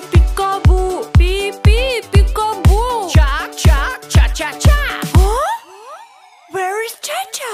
Peekaboo, beep beep, peekaboo. Cha cha cha cha cha. Huh? Where is Cha-Cha?